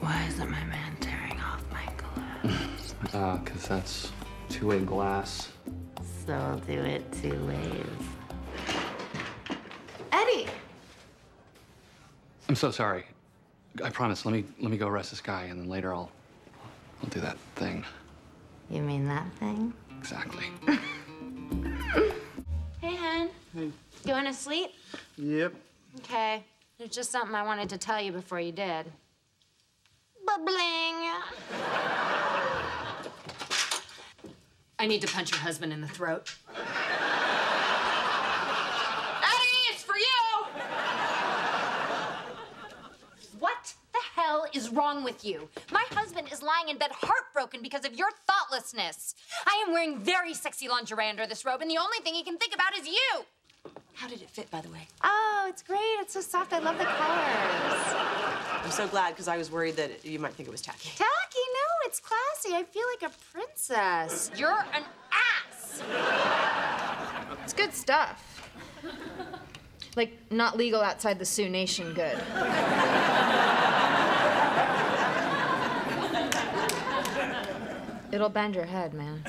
Why isn't my man tearing off my clothes? Uh, because that's two-way glass. so I'll do it two ways. Eddie! I'm so sorry. I promise. Let me let me go arrest this guy, and then later I'll I'll do that thing. You mean that thing? Exactly. Hey, Hen. Hey. You going to sleep? Yep. Okay. There's just something I wanted to tell you before you did. Bubbling. I need to punch your husband in the throat. Eddie, it's for you! What the hell is wrong with you? My husband is lying in bed heartbroken because of your thoughtlessness. I am wearing very sexy lingerie under this robe, and the only thing he can think about is you. How did it fit, by the way? Oh, it's great. It's so soft. I love the colors. I'm so glad because I was worried that you might think it was tacky. Tacky? No, it's classy. I feel like a princess. You're an ass! It's good stuff. Like, not legal outside the Sioux Nation good. It'll bend your head, man.